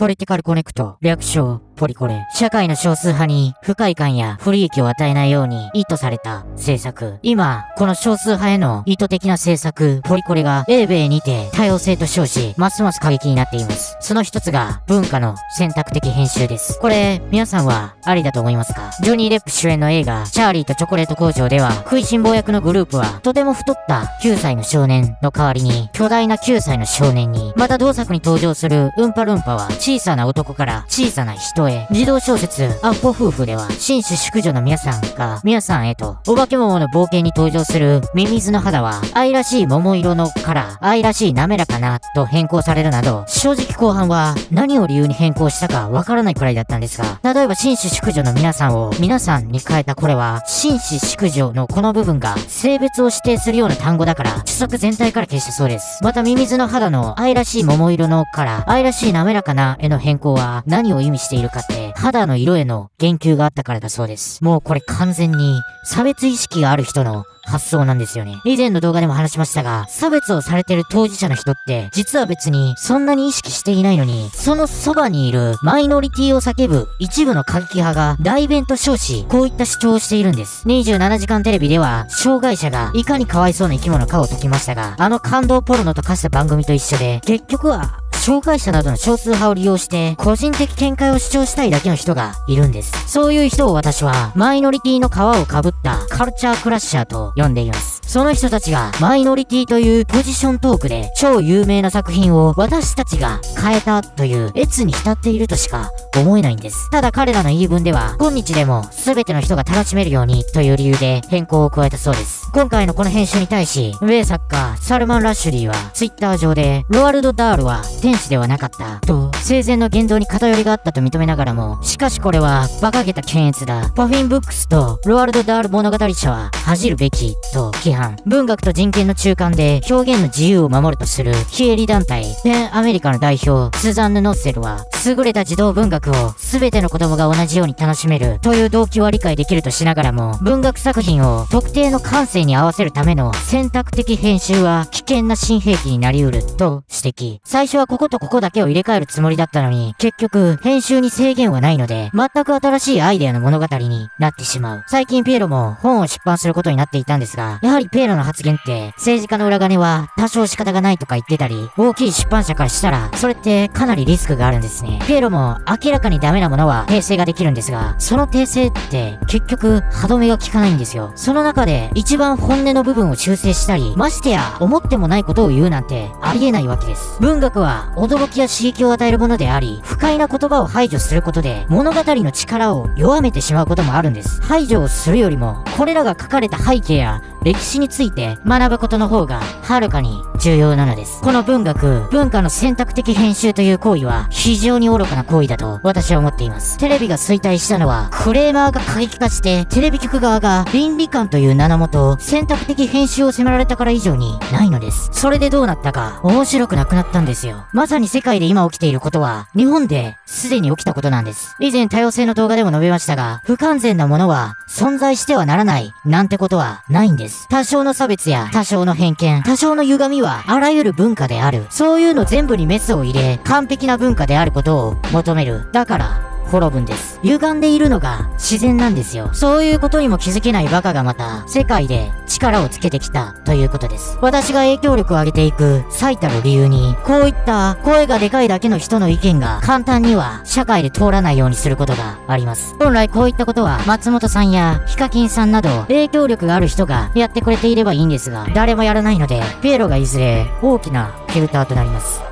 ポリティカルコネクト、略称、ポリコレ。社会の少数派に不快感や不利益を与えないように意図された政策。今、この少数派への意図的な政策、ポリコレが英米にて多様性と称し、ますます過激になっています。その一つが文化の選択的編集です。これ、皆さんはありだと思いますか？ジョニー・デップ主演の映画、チャーリーとチョコレート工場では、食いしん坊役のグループは、とても太った9歳の少年の代わりに、巨大な9歳の少年に、また同作に登場するウンパルンパは、小さな男から小さな人へ、自動小説、アッポ夫婦では、紳士淑女の皆さんが、皆さんへと、お化け桃の冒険に登場するミミズの肌は、愛らしい桃色のカラー、愛らしい滑らかな、と変更されるなど、正直後半は、何を理由に変更したかわからないくらいだったんですが、例えば紳士淑女の皆さんを、皆さんに変えたこれは、紳士淑女のこの部分が、性別を指定するような単語だから、著作全体から消したそうです。また、ミミズの肌の愛らしい桃色のカラー、愛らしい滑らかな絵の変更は、何を意味しているか、肌の色への言及があったからだそうです。もうこれ完全に差別意識がある人の発想なんですよね。以前の動画でも話しましたが、差別をされてる当事者の人って、実は別にそんなに意識していないのに、そのそばにいるマイノリティを叫ぶ一部の過激派が大弁と称し、こういった主張をしているんです。27時間テレビでは、障害者がいかにかわいそうな生き物かを解きましたが、あの感動ポルノと化した番組と一緒で、結局は障害者などの少数派を利用して、個人的見解を主張したいだけの人がいるんです。そういう人を私は、マイノリティの皮をかぶったカルチャークラッシャーと呼んでいます。その人たちが、マイノリティというポジショントークで、超有名な作品を私たちが変えたという越に浸っているとしか思えないんです。ただ彼らの言い分では、今日でも全ての人が楽しめるようにという理由で変更を加えたそうです。今回のこの編集に対し、米作家、サルマン・ラッシュリーは、ツイッター上で、ロワルド・ダールは天使ではなかった、と、生前の言動に偏りがあったと認めながらも、しかしこれは、馬鹿げた検閲だ。パフィン・ブックスと、ロワルド・ダール物語者は、恥じるべき、と批判。文学と人権の中間で、表現の自由を守るとする、非営利団体、ペン・アメリカの代表、スザンヌ・ノッセルは、優れた児童文学を、全ての子供が同じように楽しめる、という動機は理解できるとしながらも、文学作品を特定の感性に合わせるための選択的編集は危険な新兵器になり得る、と指摘。最初はこことここだけを入れ替えるつもりだったのに、結局、編集に制限はないので、全く新しいアイデアの物語になってしまう。最近ピエロも本を出版することになっていたんですが、やはりピエロの発言って、政治家の裏金は多少仕方がないとか言ってたり、大きい出版社からしたら、それってかなりリスクがあるんですね。ピエロも明らかにダメなものは訂正ができるんですが、その訂正って結局歯止めが効かないんですよ。その中で一番本音の部分を修正したり、ましてや思ってもないことを言うなんてありえないわけです。文学は驚きや刺激を与えるものであり、不快な言葉を排除することで物語の力を弱めてしまうこともあるんです。排除をするよりも、これらが書かれた背景や歴史について学ぶことの方がはるかに重要なのです。この文学、文化の選択的編集という行為は非常に愚かな行為だと私は思っています。テレビが衰退したのはクレーマーが過激化してテレビ局側が倫理観という名のもと選択的編集を迫られたから以上にないのです。それでどうなったか面白くなくなったんですよ。まさに世界で今起きていることは日本ですでに起きたことなんです。以前多様性の動画でも述べましたが不完全なものは存在してはならないなんてことはないんです。。多少の差別や多少の偏見、多少の歪みはあらゆる文化である。そういうの全部にメスを入れ、完璧な文化であることを求める。だから、滅ぶんです。歪んでいるのが自然なんですよ。そういうことにも気づけないバカがまた、世界で力をつけてきたということです。私が影響力を上げていく最たる理由に、こういった声がでかいだけの人の意見が簡単には社会で通らないようにすることがあります。本来こういったことは松本さんやヒカキンさんなど影響力がある人がやってくれていればいいんですが、誰もやらないので、ピエロがいずれ大きなフィルターとなります。